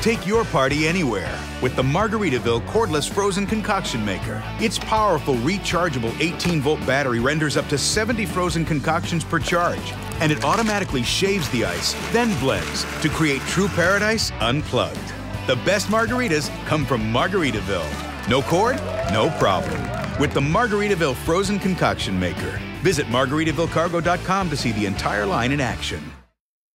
Take your party anywhere with the Margaritaville cordless frozen concoction maker. Its powerful rechargeable 18 volt battery renders up to 70 frozen concoctions per charge, and it automatically shaves the ice, then blends to create true paradise unplugged. The best margaritas come from Margaritaville. No cord? No problem. With the Margaritaville frozen concoction maker. Visit margaritavillecargo.com to see the entire line in action.